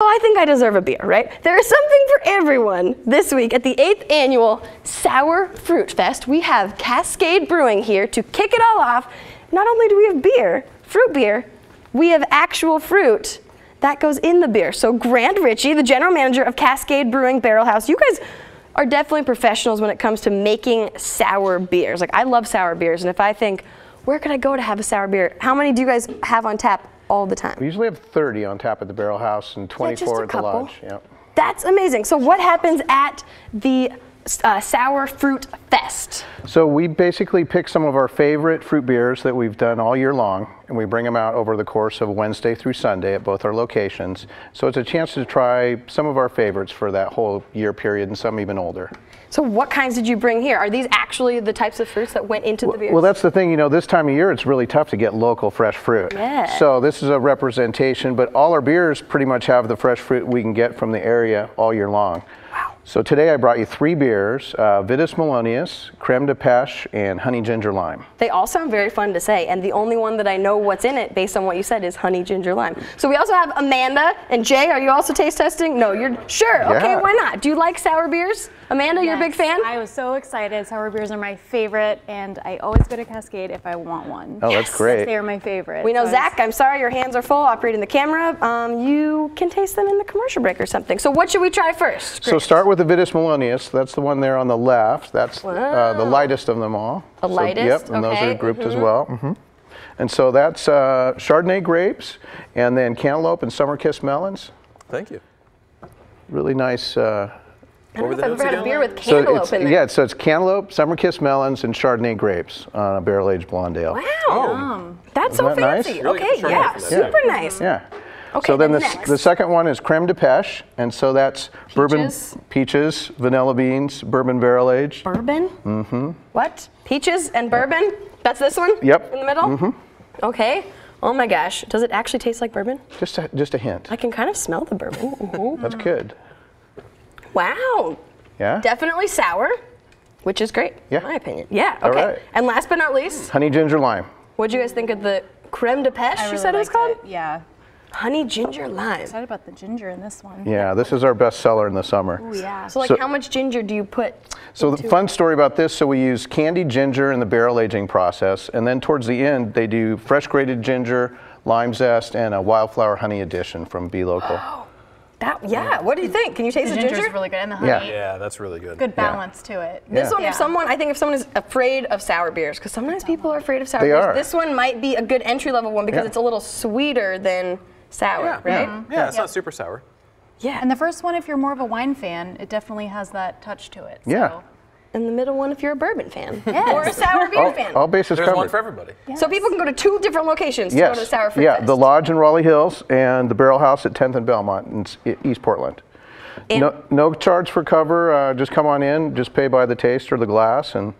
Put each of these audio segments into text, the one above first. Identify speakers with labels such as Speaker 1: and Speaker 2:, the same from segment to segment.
Speaker 1: Oh, I think I deserve a beer, right? There is something for everyone this week at the 8th annual Sour Fruit Fest. We have Cascade Brewing here to kick it all off. Not only do we have beer, fruit beer, we have actual fruit that goes in the beer. So Grant Ritchie, the general manager of Cascade Brewing Barrel House, you guys are definitely professionals when it comes to making sour beers. Like I love sour beers, and if I think, where could I go to have a sour beer? How many do you guys have on tap all the time?
Speaker 2: We usually have 30 on tap at the Barrel House and 24
Speaker 1: a
Speaker 2: at the
Speaker 1: couple?
Speaker 2: lodge. Yep.
Speaker 1: That's amazing. So what happens at the uh, Sour Fruit Fest?
Speaker 2: So we basically pick some of our favorite fruit beers that we've done all year long, and we bring them out over the course of Wednesday through Sunday at both our locations. So it's a chance to try some of our favorites for that whole year period, and some even older.
Speaker 1: So what kinds did you bring here? Are these actually the types of fruits that went into the beers?
Speaker 2: Well, that's the thing. You know, this time of year, it's really tough to get local fresh fruit.
Speaker 1: Yeah.
Speaker 2: So this is a representation, but all our beers pretty much have the fresh fruit we can get from the area all year long.
Speaker 1: Wow.
Speaker 2: So today I brought you three beers: uh, Vitis Melonius, Creme de Pêche, and Honey Ginger Lime.
Speaker 1: They all sound very fun to say, and the only one that I know what's in it based on what you said is honey ginger lime. So we also have Amanda and Jay. Are you also taste testing? No, you're sure. Okay, why not? Do you like sour beers? Amanda, you're a big fan?
Speaker 3: I was so excited. Sour beers are my favorite, and I always go to Cascade if I want one.
Speaker 2: Oh, that's great.
Speaker 3: They are my favorite.
Speaker 1: We know
Speaker 3: So
Speaker 1: Zach. I'm sorry, your hands are full operating the camera. Um, you can taste them in the commercial break or something. So what should we try first?
Speaker 2: So start with the Vitis Melonius. That's the one there on the left. That's uh, the lightest of them all.
Speaker 1: The
Speaker 2: So,
Speaker 1: lightest,
Speaker 2: Yep, and those are grouped as well. hmm And so that's uh, Chardonnay grapes, and then cantaloupe and summer kiss melons.
Speaker 4: Thank you.
Speaker 2: Really nice. Uh,
Speaker 1: I don't know if I've
Speaker 4: notes
Speaker 1: ever had a beer with
Speaker 2: so
Speaker 1: cantaloupe
Speaker 2: it's,
Speaker 1: in there.
Speaker 2: yeah, so it's cantaloupe, summer kiss melons, and Chardonnay grapes on a barrel aged blonde ale.
Speaker 1: Wow.
Speaker 4: Oh,
Speaker 1: That's so
Speaker 2: Isn't that nice?
Speaker 1: fancy.
Speaker 4: Really
Speaker 1: okay,
Speaker 4: good
Speaker 1: yeah, super nice.
Speaker 2: Yeah.
Speaker 1: Okay,
Speaker 2: so then
Speaker 1: then
Speaker 2: the, the second one is creme de pêche, and so that's bourbon peaches, vanilla beans, bourbon barrel aged.
Speaker 1: Bourbon? Mm-hmm. What? Peaches and bourbon? That's this one?
Speaker 2: Yep.
Speaker 1: In the middle? Mm-hmm. Okay. Oh my gosh. Does it actually taste like bourbon?
Speaker 2: Just a, just a hint.
Speaker 1: I can kind of smell the bourbon.
Speaker 2: That's good.
Speaker 1: Wow.
Speaker 2: Yeah.
Speaker 1: Definitely sour, which is great,
Speaker 2: Yeah.
Speaker 1: in my opinion. Yeah,
Speaker 2: All
Speaker 1: okay.
Speaker 2: right.
Speaker 1: And last but not least,
Speaker 2: Honey ginger lime.
Speaker 1: what'd you guys think of the creme de pêche
Speaker 3: I
Speaker 1: you said it was called?
Speaker 3: it. Yeah.
Speaker 1: Honey ginger lime.
Speaker 3: Excited about the ginger in this one.
Speaker 2: Yeah, this is our best seller in the summer.
Speaker 3: Oh yeah.
Speaker 1: So like
Speaker 2: So-
Speaker 1: how much ginger do you put?
Speaker 2: So the fun story about this, so we use candied ginger in the barrel aging process, and then towards the end they do fresh grated ginger, lime zest, and a wildflower honey addition from Bee Local.
Speaker 1: That yeah, what do you think? Can you taste
Speaker 3: the
Speaker 1: the,
Speaker 3: ginger's
Speaker 1: ginger?
Speaker 3: really good, and the honey.
Speaker 2: Yeah.
Speaker 4: yeah, that's really good.
Speaker 3: Good balance to it.
Speaker 1: This
Speaker 2: Yeah.
Speaker 1: one,
Speaker 3: Yeah.
Speaker 1: if someone, I think if someone is afraid of sour beers, because sometimes people are afraid of sour
Speaker 2: They
Speaker 1: beers,
Speaker 2: are.
Speaker 1: this one might be a good entry level one because
Speaker 2: Yeah.
Speaker 1: it's a little sweeter than sour, right?
Speaker 4: Yeah, it's not super sour.
Speaker 1: Yeah.
Speaker 3: And the first one, if you're more of a wine fan, it definitely has that touch to it.
Speaker 2: Yeah.
Speaker 3: So.
Speaker 1: And the middle one if you're a bourbon fan
Speaker 3: Yes.
Speaker 1: or a sour beer
Speaker 2: All,
Speaker 1: fan.
Speaker 2: all bases
Speaker 4: There's
Speaker 2: covered.
Speaker 4: one for everybody.
Speaker 1: So people can go to two different locations to
Speaker 2: yes.
Speaker 1: go to the Sour Fruit
Speaker 2: yeah,
Speaker 1: Fest.
Speaker 2: the lodge in Raleigh Hills and the Barrel House at 10th and Belmont in S- East Portland.
Speaker 1: And-
Speaker 2: No, no charge for cover. Uh, just come on in. Just pay by the taste or the glass, and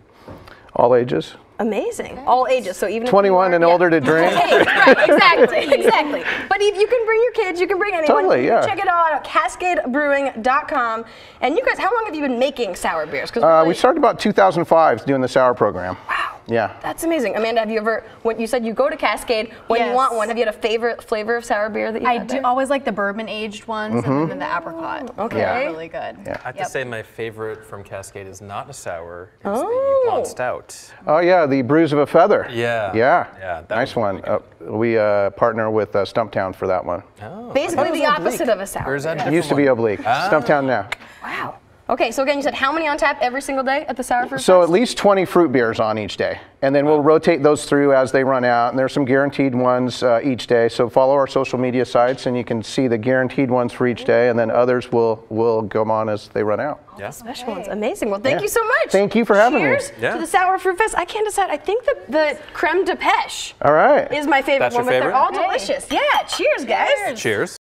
Speaker 2: all ages.
Speaker 1: Amazing. All ages. So even if you
Speaker 2: 21
Speaker 1: are-
Speaker 2: and
Speaker 1: yeah.
Speaker 2: older to drink.
Speaker 1: Hey, right, exactly, exactly. But if you can bring your kids, you can bring anyone.
Speaker 2: Totally, yeah.
Speaker 1: Check it out at cascadebrewing.com. And you guys, how long have you been making sour beers? 'Cause
Speaker 2: Uh,
Speaker 1: really-
Speaker 2: we started about 2005 doing the sour program.
Speaker 1: Wow.
Speaker 2: Yeah.
Speaker 1: That's amazing. Amanda, have you ever, when you said you go to Cascade, when you want one, have you had a favorite flavor of sour beer that you
Speaker 3: I
Speaker 1: had
Speaker 3: do
Speaker 1: there?
Speaker 3: always like the bourbon aged ones and then the apricot.
Speaker 1: Okay. Yeah.
Speaker 3: really good.
Speaker 2: Yeah.
Speaker 4: I have
Speaker 3: Yep.
Speaker 4: to say my favorite from Cascade is not a sour. It's
Speaker 1: Oh.
Speaker 4: the blonde stout.
Speaker 2: Oh yeah, the Bruise of a Feather.
Speaker 4: Yeah.
Speaker 2: Yeah.
Speaker 4: Yeah,
Speaker 2: nice
Speaker 4: was
Speaker 2: one. Uh, we uh, partner with uh, Stumptown for that one.
Speaker 4: Oh.
Speaker 1: Basically the
Speaker 4: thought it was
Speaker 1: opposite of a sour
Speaker 4: Or is that
Speaker 1: beer.
Speaker 4: a
Speaker 2: It used to be oblique.
Speaker 4: Ah.
Speaker 2: Stumptown now.
Speaker 1: Wow. Okay, so again, you said how many on tap every single day at the Sour Fruit Fest?
Speaker 2: So
Speaker 1: Fest?
Speaker 2: at least 20 fruit beers on each day. And then we'll rotate those through as they run out. And there's some guaranteed ones uh, each day. So follow our social media sites and you can see the guaranteed ones for each day. And then others will, will go on as they run out.
Speaker 4: Yeah.
Speaker 1: Special ones. Amazing. Well, thank
Speaker 2: Yeah.
Speaker 1: you so much.
Speaker 2: Thank you for having me.
Speaker 1: Cheers
Speaker 4: Yeah.
Speaker 1: to the Sour Fruit Fest. I can't decide. I think the, the creme de pêche
Speaker 2: All right.
Speaker 1: is my favorite
Speaker 4: That's
Speaker 1: one,
Speaker 4: your
Speaker 1: but they're
Speaker 4: favorite?
Speaker 1: all
Speaker 3: Hey.
Speaker 1: delicious. Yeah, cheers, guys.
Speaker 4: Cheers.